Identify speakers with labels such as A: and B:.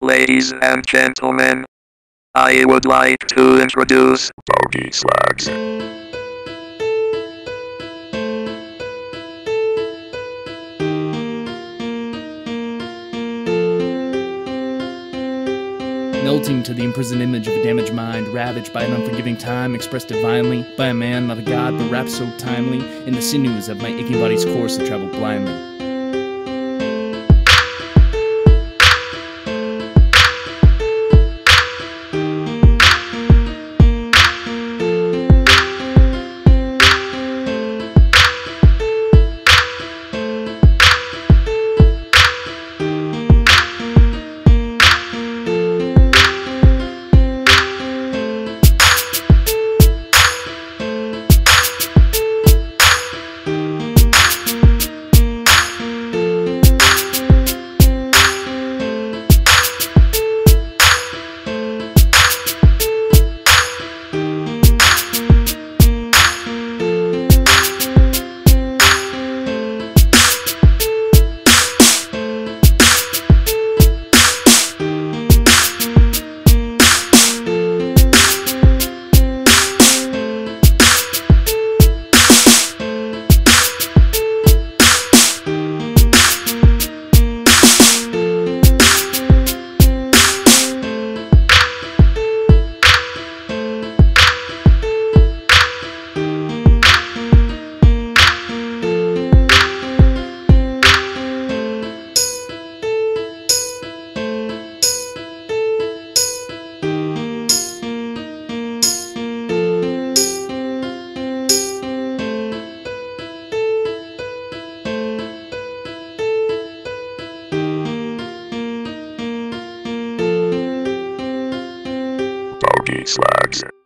A: Ladies and gentlemen, I would like to introduce
B: Bogey Slugs.
C: melting to the imprisoned image of a damaged mind, ravaged by an unforgiving time, expressed divinely by a man, not a god, but wrapped so timely in the sinews of my aching body's course to travel blindly.
B: Bogey Slugs.